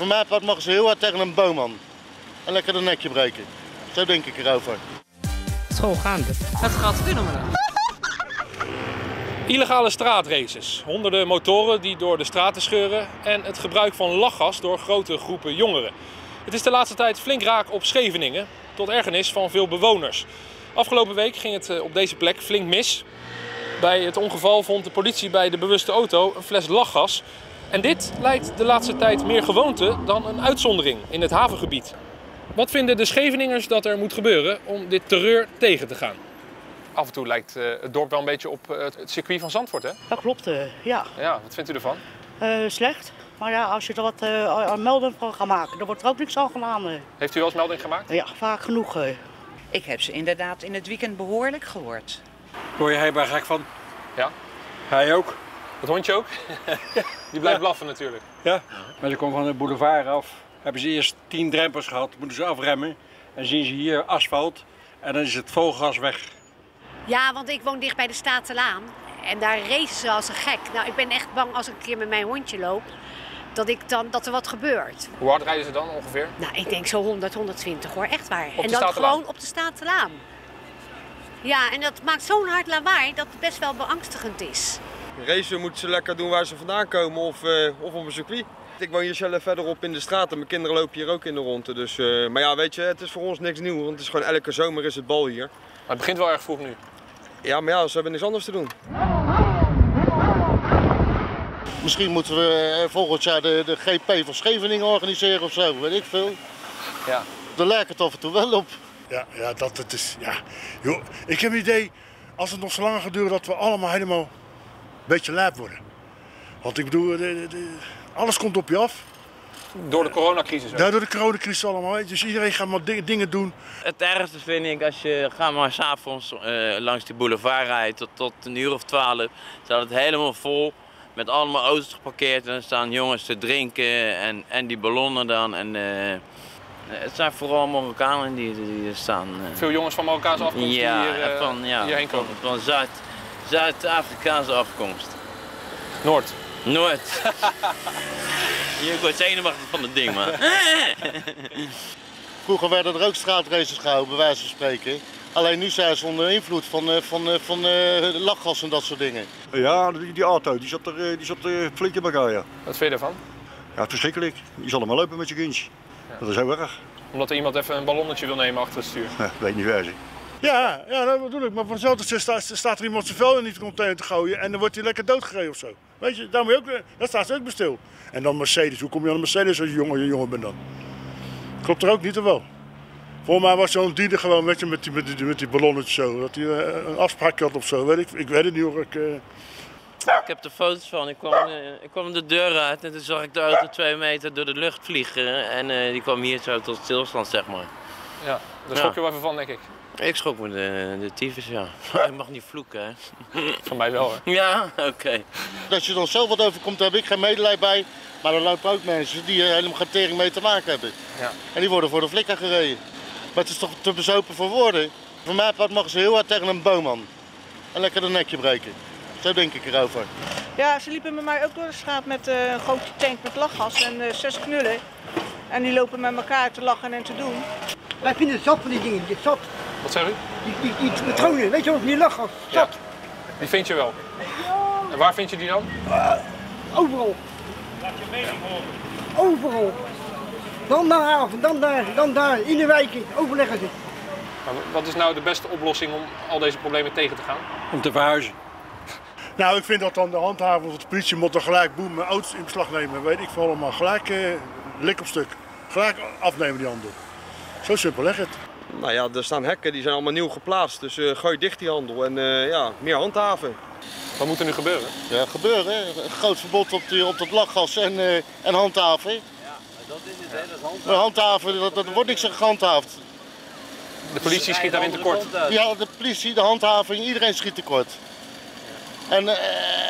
Van mij part mogen ze heel hard tegen een boom aan. En lekker een nekje breken. Zo denk ik erover. Schoolgaande. Het gaat fenomenaal. Illegale straatraces, honderden motoren die door de straten scheuren en het gebruik van lachgas door grote groepen jongeren. Het is de laatste tijd flink raak op Scheveningen, tot ergernis van veel bewoners. Afgelopen week ging het eh, op deze plek flink mis. Bij het ongeval vond de politie bij de bewuste auto een fles lachgas. En dit lijkt de laatste tijd meer gewoonte dan een uitzondering in het havengebied. Wat vinden de Scheveningers dat er moet gebeuren om dit terreur tegen te gaan? Af en toe lijkt eh, het dorp wel een beetje op eh, het circuit van Zandvoort, hè? Dat klopt, eh, ja. Ja, wat vindt u ervan? Eh, slecht. Maar ja, als je er wat eh, aan melding van gaat maken, dan wordt er ook niks aan gedaan. Heeft u wel eens melding gemaakt? Ja, vaak genoeg. Ik heb ze inderdaad in het weekend behoorlijk gehoord. Word je helemaal gek van? Ja. Hij ook? Het hondje ook? Die blijft blaffen natuurlijk. Ja. Maar ze komen van de boulevard af. Hebben ze eerst tien drempels gehad, moeten ze afremmen. En zien ze hier asfalt en dan is het vogelgas weg. Ja, want ik woon dicht bij de Statenlaan. En daar racen ze als een gek. Nou, ik ben echt bang als ik een keer met mijn hondje loop. Dat, ik dan, dat er wat gebeurt. Hoe hard rijden ze dan ongeveer? Nou, ik denk zo 100, 120 hoor. Echt waar. de en dan gewoon op de Statenlaan. Ja, en dat maakt zo'n hard lawaai dat het best wel beangstigend is. Racen moeten ze lekker doen waar ze vandaan komen of, eh, of op een circuit. Ik woon hier zelf verderop in de straat en mijn kinderen lopen hier ook in de ronde. Dus, eh, maar ja, weet je, het is voor ons niks nieuws, want het is gewoon elke zomer is het bal hier. Maar het begint wel erg vroeg nu. Ja, maar ja, ze hebben niks anders te doen. Misschien moeten we eh, volgend jaar de, de GP van Scheveningen organiseren of zo, weet ik veel. Ja. Daar lijkt het af en toe wel op. Ja, ja, dat het is. Ja. Joh, ik heb het idee, als het nog zo lang gaat duren, dat we allemaal helemaal een beetje lijp worden. Want ik bedoel, de, de- de- alles komt op je af. Door de coronacrisis. Ja, door de coronacrisis allemaal. weet. Dus iedereen gaat maar dingen, dingen doen. Het ergste vind ik als je ga maar s'avonds uh, langs die boulevard rijdt tot, tot een uur of twaalf. Staat het helemaal vol met allemaal auto's geparkeerd en dan staan jongens te drinken en, en die ballonnen dan. En, uh, het zijn vooral Marokkanen die, die er staan. uh. Veel jongens van Marokkaanse afkomst ja, die hier, uh, van, ja, hierheen komen. Van, van Zuid, Zuid-Afrikaanse afkomst. Noord. Noord. Je wordt zenuwachtig van het ding, man. Vroeger werden er ook straatraces gehouden, bij wijze van spreken. Alleen nu zijn ze onder invloed van, uh, van, uh, van uh, lachgas en dat soort dingen. Ja, die, die auto die zat er, die zat er flink in elkaar, ja. Wat vind je ervan? Ja, verschrikkelijk. Je zal maar lopen met je kindje. Ja. Dat is heel erg. Omdat er iemand even een ballonnetje wil nemen achter het stuur? Ja, weet niet waar ze. Ja, ja, dat bedoel ik. Maar voor hetzelfde staat, staat er iemand zijn vel in die container te gooien en dan wordt hij lekker doodgereden of zo. Weet je, daar, moet je ook, daar staat ze ook bij stil. En dan Mercedes. Hoe kom je aan een Mercedes als je jongen, je jongen bent dan? Klopt er ook niet, of wel? Volgens mij was zo'n dieder gewoon met, je, met, die, met, die, met die ballonnetjes zo. Dat hij uh, een afspraak had of zo. Weet ik, ik weet het niet hoor. Ik, uh... ik heb er foto's van. Ik kwam, uh, ik kwam de deur uit en toen zag ik de auto twee meter door de lucht vliegen. En die kwam hier zo tot stilstand, zeg maar. Ja, daar schrok ja. je wel even van, denk ik. Ik schrok me de, de tyfus, ja. Ik mag niet vloeken, hè. Van mij wel, hè. Ja, oké. Okay. Als je dan zelf wat overkomt, daar heb ik geen medelijden bij. Maar er lopen ook mensen die er helemaal geen tering mee te maken hebben. Ja. En die worden voor de flikker gereden. Maar het is toch te bezopen voor woorden. Voor mij part mogen ze heel hard tegen een boom aan. En lekker een nekje breken. Zo denk ik erover. Ja, ze liepen met mij ook door de straat met uh, een grote tank met lachgas en uh, zes knullen. En die lopen met elkaar te lachen en te doen. Wij vinden het zat van die dingen, zat. Wat zeg u? Die, die, die patronen, weet je wat, die lachgas, zat. Ja. Die vind je wel? En waar vind je die dan? Uh, overal. Laat je mening horen. Overal. Dan naar haven, dan daar, dan daar, in de wijken, overleggen ze. Maar wat is nou de beste oplossing om al deze problemen tegen te gaan? Om te verhuizen. Nou, ik vind dat dan de handhaver of de politie moet er gelijk boem mijn auto's in beslag nemen. Weet ik veel allemaal. Gelijk uh, lik op stuk. Gelijk afnemen die handel. Zo simpel leg het. Nou ja, er staan hekken, die zijn allemaal nieuw geplaatst. Dus uh, gooi dicht die handel en uh, ja, meer handhaven. Wat moet er nu gebeuren? Ja, gebeuren. Een groot verbod op, die, op dat lachgas en, uh, en handhaven. Ja, dat is het, hè? Dat is handhaven. handhaven, dat, dat wordt niks gehandhaafd. De politie schiet daarin tekort. Ja, de politie, de handhaving, iedereen schiet tekort. En,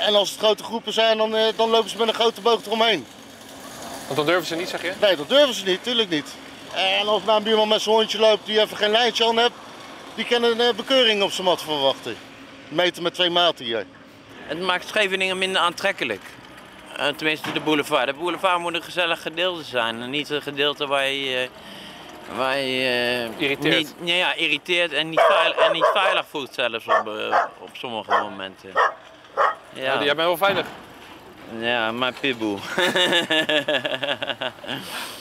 en als het grote groepen zijn, dan, dan lopen ze met een grote boog eromheen. Want dan durven ze niet, zeg je? Nee, dat durven ze niet, tuurlijk niet. En als nou een buurman met zijn hondje loopt die even geen lijntje aan hebt, die kan een bekeuring op zijn mat verwachten. Meten met twee maten hier. Het maakt Scheveningen minder aantrekkelijk. Eh, tenminste de boulevard. De boulevard moet een gezellig gedeelte zijn. En niet een gedeelte waar je, eh, waar je eh, Irriteert. Niet, ja, ja, irriteert en niet, veilig, en niet veilig voelt zelfs op, eh, op sommige momenten. Ja, Oh, die- jij bent wel veilig. ja mijn pitbull.